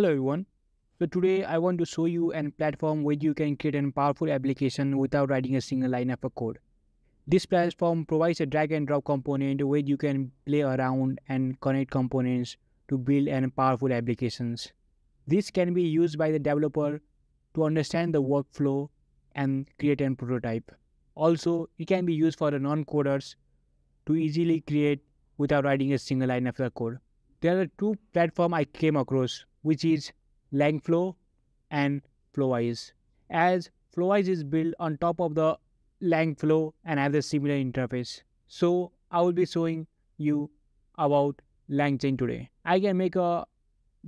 Hello everyone. So today I want to show you a platform where you can create a powerful application without writing a single line of code. This platform provides a drag and drop component where you can play around and connect components to build and powerful applications. This can be used by the developer to understand the workflow and create a prototype. Also, it can be used for the non-coders to easily create without writing a single line of the code. There are two platforms I came across, which is Langflow and Flowise. As Flowise is built on top of the Langflow and has a similar interface. So I will be showing you about LangChain today. I can make a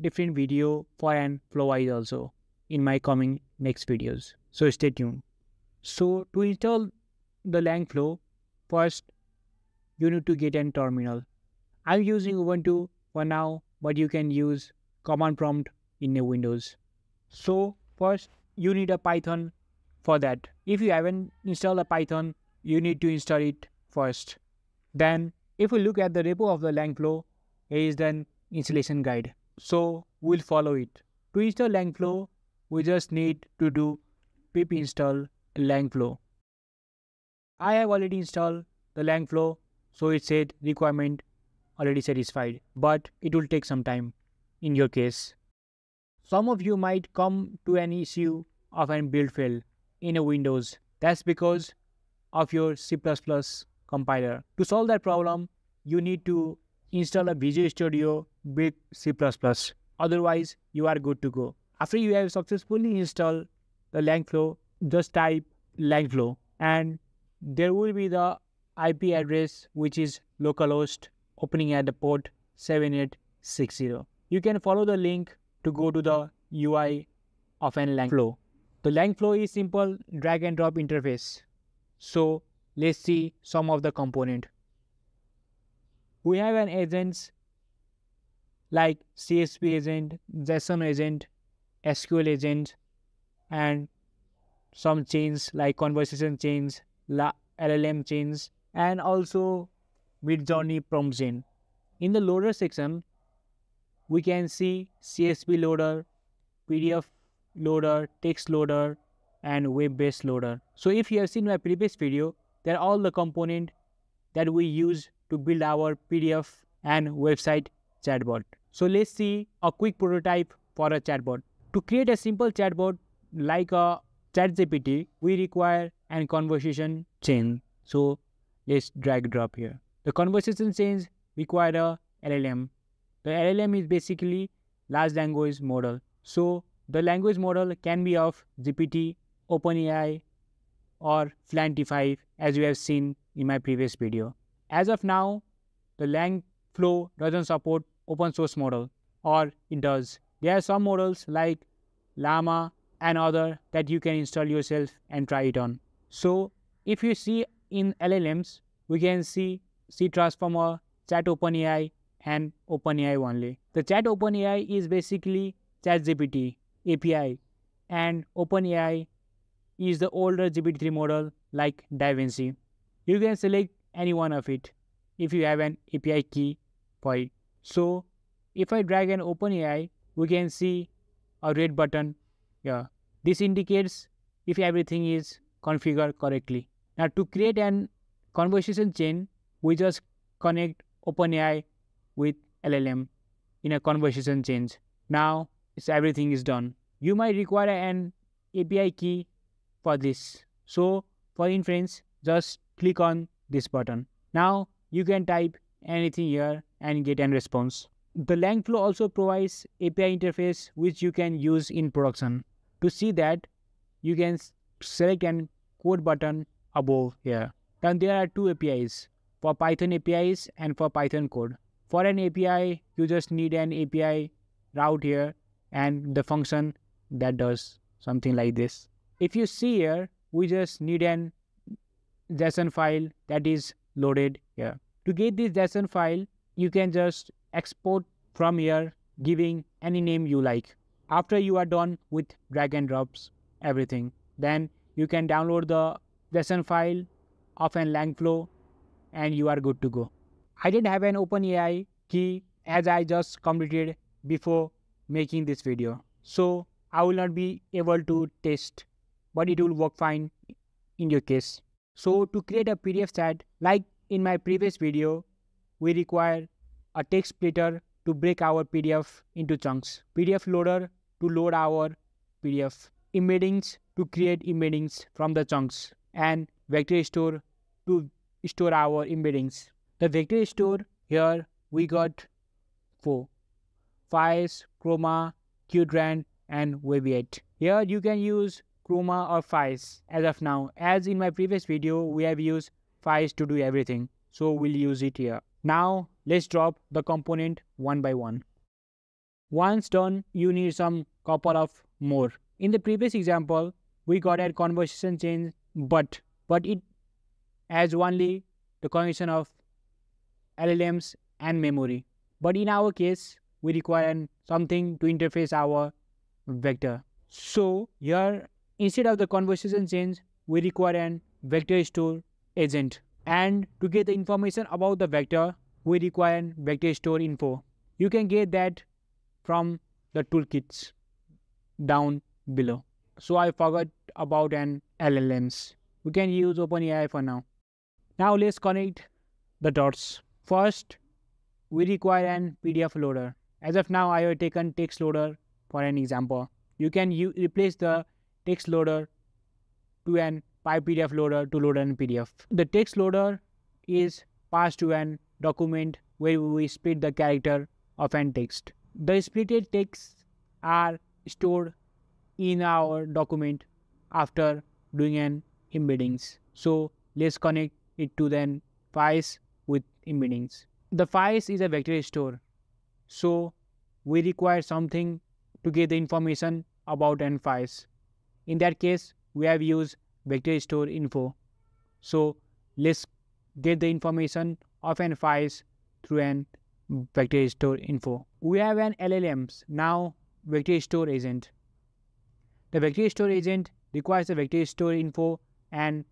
different video for an Flowise also in my coming next videos. So stay tuned. So to install the Langflow, first you need to get an terminal. I'm using Ubuntu for now, but you can use command prompt in a Windows. So first you need a Python for that. If you haven't installed a Python, you need to install it first. Then if we look at the repo of the Langflow, here is the installation guide. So we'll follow it. To install Langflow, we just need to do pip install Langflow. I have already installed the Langflow, so it said requirement already satisfied, but it will take some time in your case. Some of you might come to an issue of an build fail in a Windows. That's because of your C++ compiler. To solve that problem, you need to install a Visual Studio with C++. Otherwise, you are good to go. After you have successfully installed the Langflow, just type Langflow and there will be the IP address which is localhost opening at the port 7860. You can follow the link to go to the UI of an Langflow. The Langflow is simple drag and drop interface. So let's see some of the component. We have an agents like CSV agent, JSON agent, SQL agent, and some chains like conversation chains, LLM chains, and also Midjourney prompt chain. In the loader section, we can see CSV loader, PDF loader, text loader, and web-based loader. So if you have seen my previous video, they're all the component that we use to build our PDF and website chatbot. So let's see a quick prototype for a chatbot. To create a simple chatbot like a ChatGPT, we require an conversation chain. So let's drag drop here. The conversation chains require a LLM. The LLM is basically large language model. So the language model can be of GPT, OpenAI, or Flan-T5 as you have seen in my previous video. As of now, the Langflow doesn't support open source model or it does. There are some models like Llama and other that you can install yourself and try it on. So if you see in LLMs, we can see C Transformer, Chat OpenAI and OpenAI only. The Chat OpenAI is basically ChatGPT API and OpenAI is the older GPT-3 model like DaVinci. You can select any one of it if you have an API key for it. So if I drag an OpenAI, we can see a red button here. This indicates if everything is configured correctly. Now to create an conversation chain, we just connect OpenAI with LLM in a conversation chain. Now it's everything is done. You might require an API key for this. So for inference, just click on this button. Now you can type anything here and get a response. The Langflow also provides API interface which you can use in production. To see that, you can select an code button above here. Then there are two APIs for Python APIs and for Python code. For an API, you just need an API route here and the function that does something like this. If you see here, we just need an JSON file that is loaded here. To get this JSON file, you can just export from here giving any name you like. After you are done with drag and drops everything, then you can download the JSON file of an Langflow and you are good to go. I didn't have an OpenAI key as I just completed before making this video. So I will not be able to test, but it will work fine in your case. So to create a PDF chat, like in my previous video, we require a text splitter to break our PDF into chunks, PDF loader to load our PDF, embeddings to create embeddings from the chunks, and vector store to store our embeddings. The vector store here we got four FAISS, chroma, Qdrant, and Weaviate. Here you can use chroma or FAISS as of now. As in my previous video, we have used FAISS to do everything. So we'll use it here. Now let's drop the component one by one. Once done, you need some couple of more. In the previous example, we got a conversation chain, but but it has only the combination of LLMs and memory. But in our case, we require something to interface our vector. So here, instead of the conversation chain, we require an vector store agent. And to get the information about the vector, we require vector store info. You can get that from the toolkits down below. So I forgot about an LLMs. We can use OpenAI for now. Now let's connect the dots. First, we require an PDF loader. As of now, I have taken text loader for an example. You can replace the text loader to an PyPDF loader to load an PDF. The text loader is passed to an document where we split the character of an text. The splitted texts are stored in our document after doing an embeddings. So let's connect it to then FAISS with embeddings. The FAISS is a vector store. So we require something to get the information about n FAISS. In that case, we have used vector store info. So let's get the information of n FAISS through an vector store info. We have an LLMs, now vector store agent. The vector store agent requires the vector store info and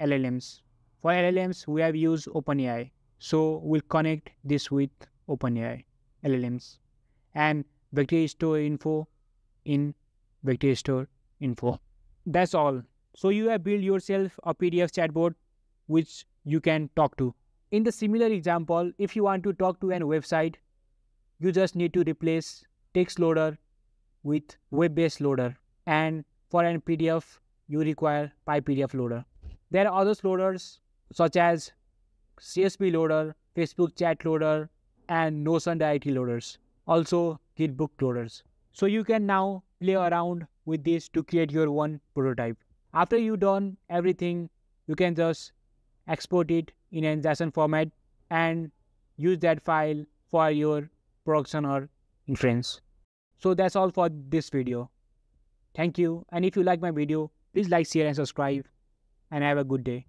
LLMs. For LLMs, we have used OpenAI. So we'll connect this with OpenAI LLMs and vector store info in vector store info. That's all. So you have built yourself a PDF chatbot which you can talk to. In the similar example, if you want to talk to an website, you just need to replace text loader with web-based loader. And for an PDF, you require PyPDF loader. There are other loaders such as CSV loader, Facebook chat loader, and Notion Directory loaders. Also Gitbook loaders. So you can now play around with this to create your one prototype. After you done everything, you can just export it in a JSON format and use that file for your production or inference. So that's all for this video. Thank you and if you like my video, please like, share and subscribe and have a good day.